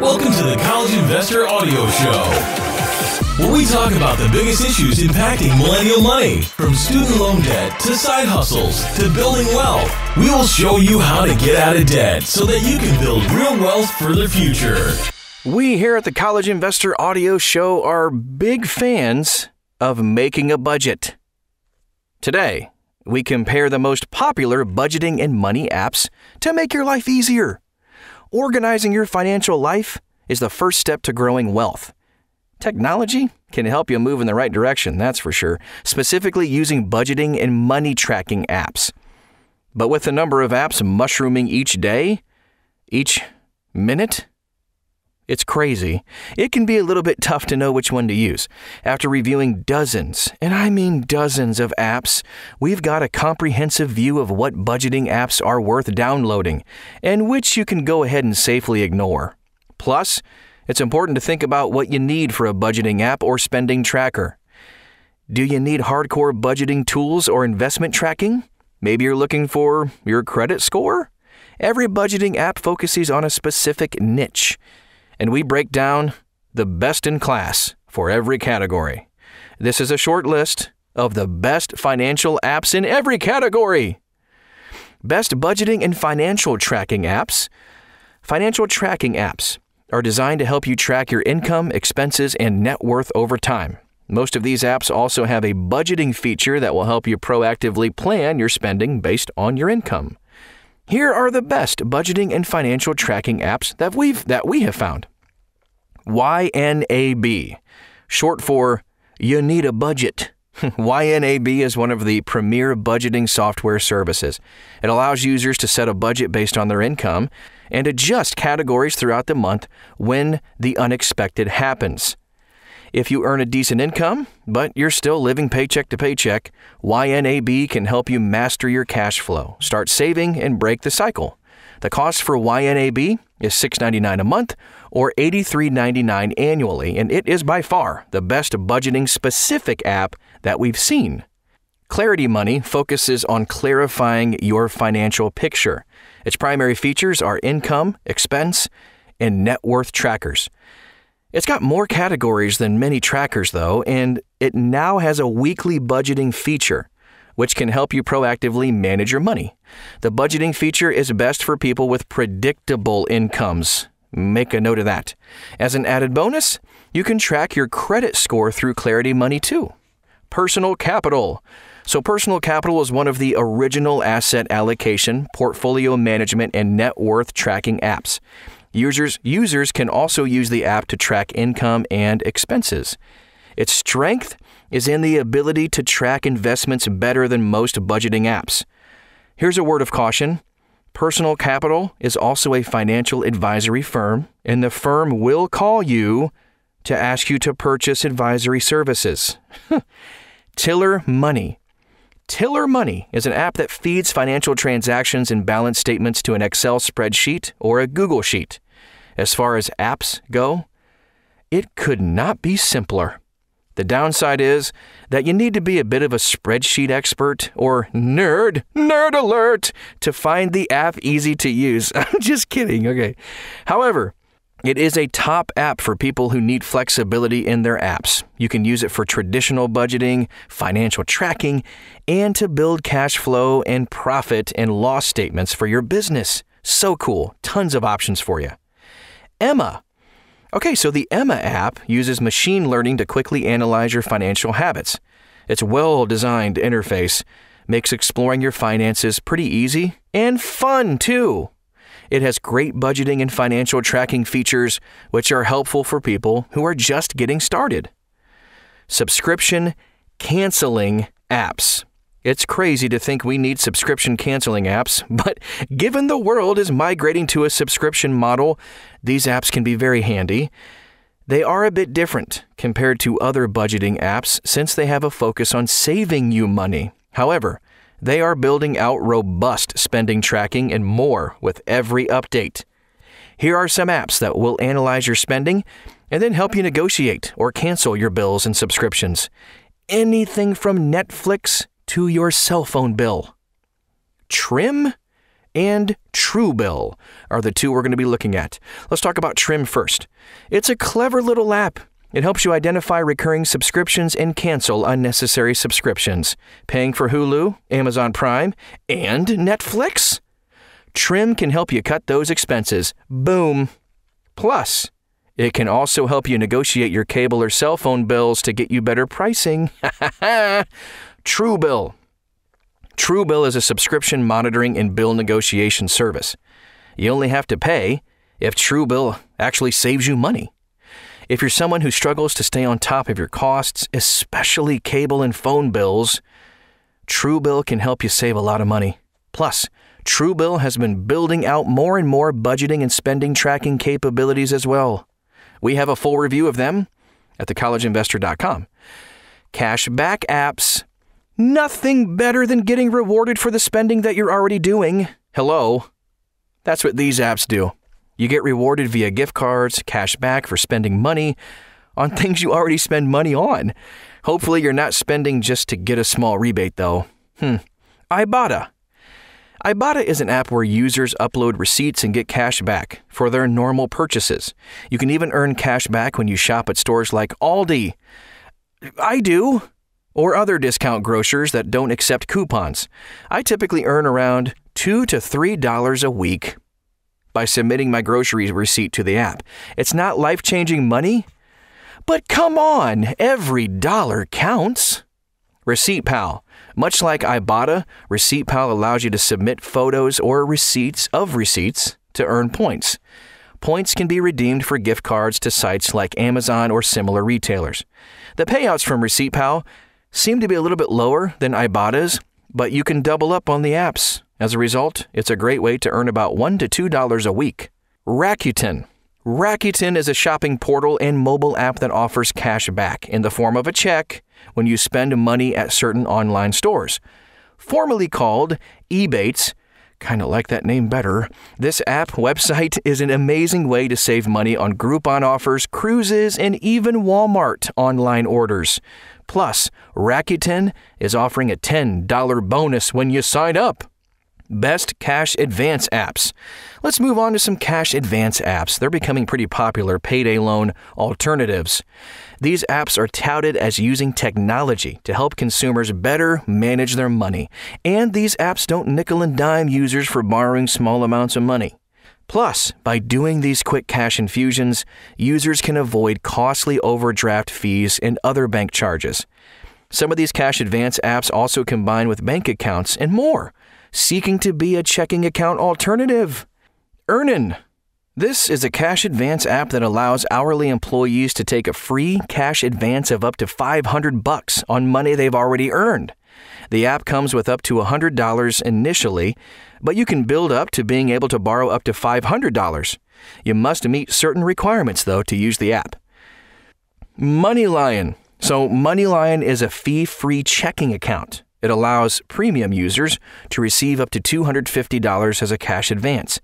Welcome to the College Investor Audio Show, where we talk about the biggest issues impacting millennial money, from student loan debt to side hustles to building wealth. We will show you how to get out of debt so that you can build real wealth for the future. We here at the College Investor Audio Show are big fans of making a budget. Today, we compare the most popular budgeting and money apps to make your life easier. Organizing your financial life is the first step to growing wealth. Technology can help you move in the right direction, that's for sure, specifically using budgeting and money tracking apps. But with the number of apps mushrooming each day, each minute, it's crazy. It can be a little bit tough to know which one to use. After reviewing dozens, and I mean dozens of apps, we've got a comprehensive view of what budgeting apps are worth downloading and which you can go ahead and safely ignore. Plus, it's important to think about what you need for a budgeting app or spending tracker. Do you need hardcore budgeting tools or investment tracking? Maybe you're looking for your credit score? Every budgeting app focuses on a specific niche and we break down the best in class for every category. This is a short list of the best financial apps in every category. Best budgeting and financial tracking apps. Financial tracking apps are designed to help you track your income, expenses, and net worth over time. Most of these apps also have a budgeting feature that will help you proactively plan your spending based on your income. Here are the best budgeting and financial tracking apps that we've that we have found. YNAB, short for You Need a Budget. YNAB is one of the premier budgeting software services. It allows users to set a budget based on their income and adjust categories throughout the month when the unexpected happens. If you earn a decent income, but you're still living paycheck to paycheck, YNAB can help you master your cash flow, start saving, and break the cycle. The cost for YNAB is $6.99 a month or $83.99 annually, and it is by far the best budgeting specific app that we've seen. Clarity Money focuses on clarifying your financial picture. Its primary features are income, expense, and net worth trackers. It's got more categories than many trackers, though, and it now has a weekly budgeting feature, which can help you proactively manage your money. The budgeting feature is best for people with predictable incomes. Make a note of that. As an added bonus, you can track your credit score through Clarity Money too. Personal Capital. So, Personal Capital is one of the original asset allocation, portfolio management, and net worth tracking apps. Users, users can also use the app to track income and expenses. Its strength is in the ability to track investments better than most budgeting apps. Here's a word of caution Personal Capital is also a financial advisory firm, and the firm will call you to ask you to purchase advisory services. Tiller Money. Tiller Money is an app that feeds financial transactions and balance statements to an Excel spreadsheet or a Google Sheet. As far as apps go, it could not be simpler. The downside is that you need to be a bit of a spreadsheet expert or nerd, nerd alert, to find the app easy to use. I'm just kidding, okay. However, it is a top app for people who need flexibility in their apps. You can use it for traditional budgeting, financial tracking, and to build cash flow and profit and loss statements for your business. So cool. Tons of options for you. Emma. Okay, so the Emma app uses machine learning to quickly analyze your financial habits. Its well designed interface makes exploring your finances pretty easy and fun, too. It has great budgeting and financial tracking features, which are helpful for people who are just getting started. Subscription canceling apps. It's crazy to think we need subscription canceling apps, but given the world is migrating to a subscription model, these apps can be very handy. They are a bit different compared to other budgeting apps since they have a focus on saving you money. However, they are building out robust spending tracking and more with every update. Here are some apps that will analyze your spending and then help you negotiate or cancel your bills and subscriptions. Anything from Netflix to your cell phone bill. Trim and Truebill are the two we're going to be looking at. Let's talk about Trim first. It's a clever little app. It helps you identify recurring subscriptions and cancel unnecessary subscriptions. Paying for Hulu, Amazon Prime, and Netflix? Trim can help you cut those expenses. Boom. Plus, it can also help you negotiate your cable or cell phone bills to get you better pricing. Truebill. Truebill is a subscription monitoring and bill negotiation service. You only have to pay if Truebill actually saves you money. If you're someone who struggles to stay on top of your costs, especially cable and phone bills, Truebill can help you save a lot of money. Plus, Truebill has been building out more and more budgeting and spending tracking capabilities as well. We have a full review of them at thecollegeinvestor.com. Cashback apps. Nothing better than getting rewarded for the spending that you're already doing. Hello. That's what these apps do. You get rewarded via gift cards, cash back for spending money on things you already spend money on. Hopefully, you're not spending just to get a small rebate, though. Hmm. Ibotta. Ibotta is an app where users upload receipts and get cash back for their normal purchases. You can even earn cash back when you shop at stores like Aldi. I do. Or other discount grocers that don't accept coupons. I typically earn around 2 to $3 a week by submitting my grocery receipt to the app. It's not life changing money, but come on, every dollar counts. Receipt Pal. Much like Ibotta, Receipt Pal allows you to submit photos or receipts of receipts to earn points. Points can be redeemed for gift cards to sites like Amazon or similar retailers. The payouts from Receipt Pal seem to be a little bit lower than Ibotta's, but you can double up on the apps. As a result, it's a great way to earn about $1 to $2 a week. Rakuten. Rakuten is a shopping portal and mobile app that offers cash back in the form of a check when you spend money at certain online stores. Formerly called Ebates, kind of like that name better, this app website is an amazing way to save money on Groupon offers, cruises, and even Walmart online orders. Plus, Rakuten is offering a $10 bonus when you sign up. Best cash advance apps. Let's move on to some cash advance apps. They're becoming pretty popular payday loan alternatives. These apps are touted as using technology to help consumers better manage their money, and these apps don't nickel and dime users for borrowing small amounts of money. Plus, by doing these quick cash infusions, users can avoid costly overdraft fees and other bank charges. Some of these cash advance apps also combine with bank accounts and more seeking to be a checking account alternative. Earnin. This is a cash advance app that allows hourly employees to take a free cash advance of up to 500 bucks on money they've already earned. The app comes with up to $100 initially, but you can build up to being able to borrow up to $500. You must meet certain requirements though to use the app. MoneyLion. So MoneyLion is a fee-free checking account. It allows premium users to receive up to $250 as a cash advance.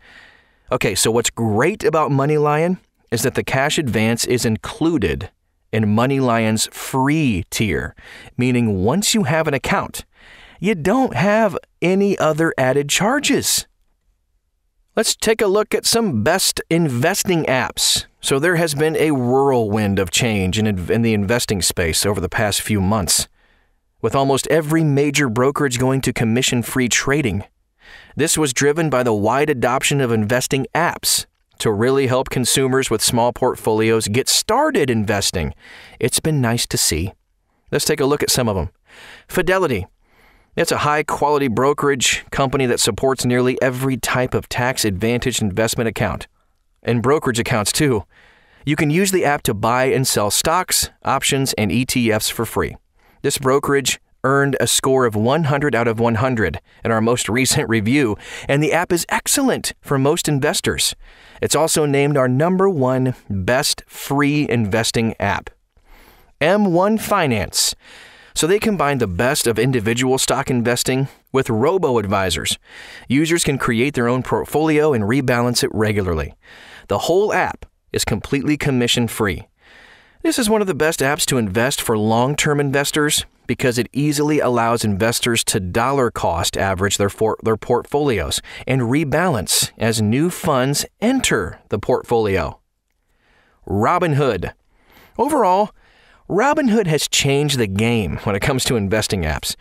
Okay, so what's great about MoneyLion is that the cash advance is included in MoneyLion's free tier, meaning once you have an account, you don't have any other added charges. Let's take a look at some best investing apps. So, there has been a whirlwind of change in, in the investing space over the past few months with almost every major brokerage going to commission free trading. This was driven by the wide adoption of investing apps to really help consumers with small portfolios get started investing. It's been nice to see. Let's take a look at some of them. Fidelity. It's a high quality brokerage company that supports nearly every type of tax advantaged investment account, and brokerage accounts too. You can use the app to buy and sell stocks, options, and ETFs for free. This brokerage earned a score of 100 out of 100 in our most recent review, and the app is excellent for most investors. It's also named our number one best free investing app. M1 Finance. So they combine the best of individual stock investing with robo advisors. Users can create their own portfolio and rebalance it regularly. The whole app is completely commission free. This is one of the best apps to invest for long term investors because it easily allows investors to dollar cost average their, for, their portfolios and rebalance as new funds enter the portfolio. Robinhood. Overall, Robinhood has changed the game when it comes to investing apps,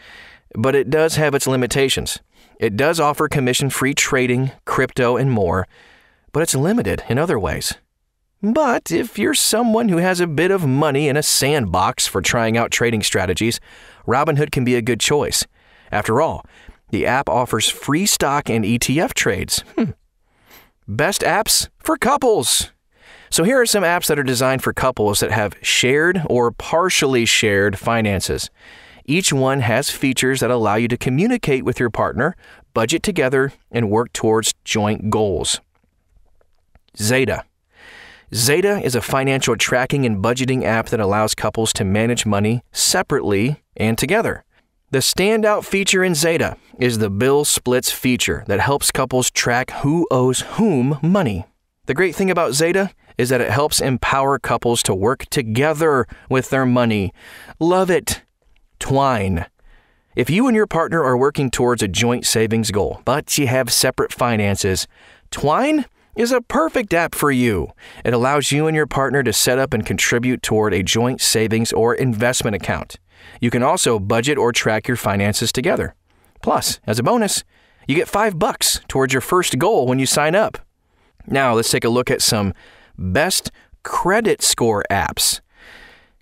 but it does have its limitations. It does offer commission free trading, crypto, and more, but it's limited in other ways. But if you're someone who has a bit of money in a sandbox for trying out trading strategies, Robinhood can be a good choice. After all, the app offers free stock and ETF trades. Hmm. Best apps for couples. So here are some apps that are designed for couples that have shared or partially shared finances. Each one has features that allow you to communicate with your partner, budget together, and work towards joint goals. Zeta. Zeta is a financial tracking and budgeting app that allows couples to manage money separately and together. The standout feature in Zeta is the bill splits feature that helps couples track who owes whom money. The great thing about Zeta is that it helps empower couples to work together with their money. Love it. Twine. If you and your partner are working towards a joint savings goal, but you have separate finances, Twine is a perfect app for you. It allows you and your partner to set up and contribute toward a joint savings or investment account. You can also budget or track your finances together. Plus, as a bonus, you get 5 bucks towards your first goal when you sign up. Now, let's take a look at some best credit score apps.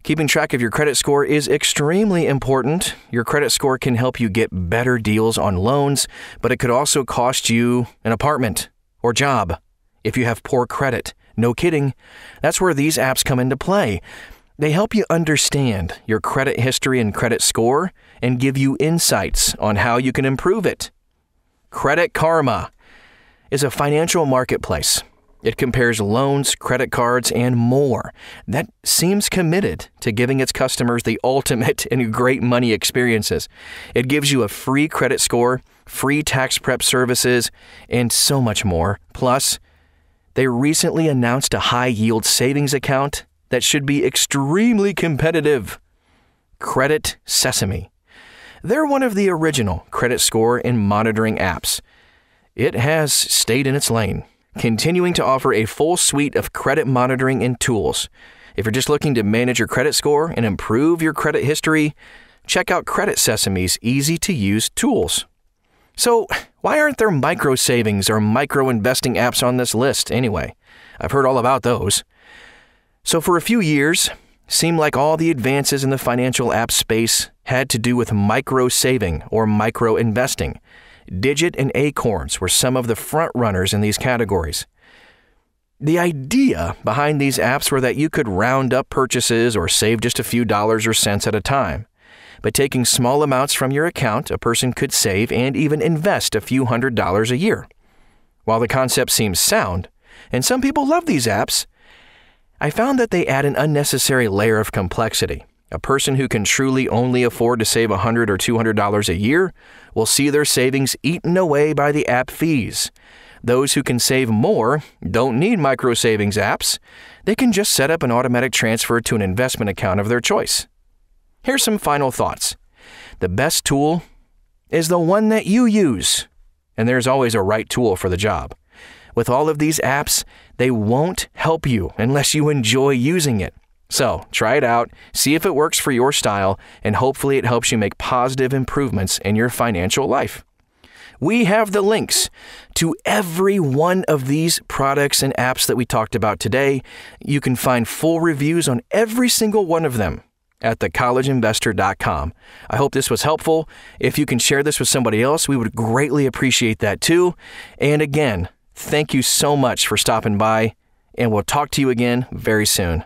Keeping track of your credit score is extremely important. Your credit score can help you get better deals on loans, but it could also cost you an apartment or job if you have poor credit. No kidding. That's where these apps come into play. They help you understand your credit history and credit score and give you insights on how you can improve it. Credit Karma is a financial marketplace. It compares loans, credit cards, and more. That seems committed to giving its customers the ultimate and great money experiences. It gives you a free credit score, free tax prep services, and so much more. Plus, they recently announced a high yield savings account that should be extremely competitive. Credit Sesame. They're one of the original credit score and monitoring apps. It has stayed in its lane, continuing to offer a full suite of credit monitoring and tools. If you're just looking to manage your credit score and improve your credit history, check out Credit Sesame's easy to use tools. So, why aren't there micro savings or micro investing apps on this list anyway? I've heard all about those. So, for a few years, seemed like all the advances in the financial app space had to do with micro saving or micro investing. Digit and Acorns were some of the front runners in these categories. The idea behind these apps were that you could round up purchases or save just a few dollars or cents at a time. By taking small amounts from your account, a person could save and even invest a few hundred dollars a year. While the concept seems sound, and some people love these apps, I found that they add an unnecessary layer of complexity. A person who can truly only afford to save 100 or $200 a year will see their savings eaten away by the app fees. Those who can save more don't need micro savings apps. They can just set up an automatic transfer to an investment account of their choice. Here's some final thoughts. The best tool is the one that you use, and there's always a right tool for the job. With all of these apps, they won't help you unless you enjoy using it. So, try it out, see if it works for your style, and hopefully it helps you make positive improvements in your financial life. We have the links to every one of these products and apps that we talked about today. You can find full reviews on every single one of them at thecollegeinvestor.com. I hope this was helpful. If you can share this with somebody else, we would greatly appreciate that too. And again, thank you so much for stopping by, and we'll talk to you again very soon.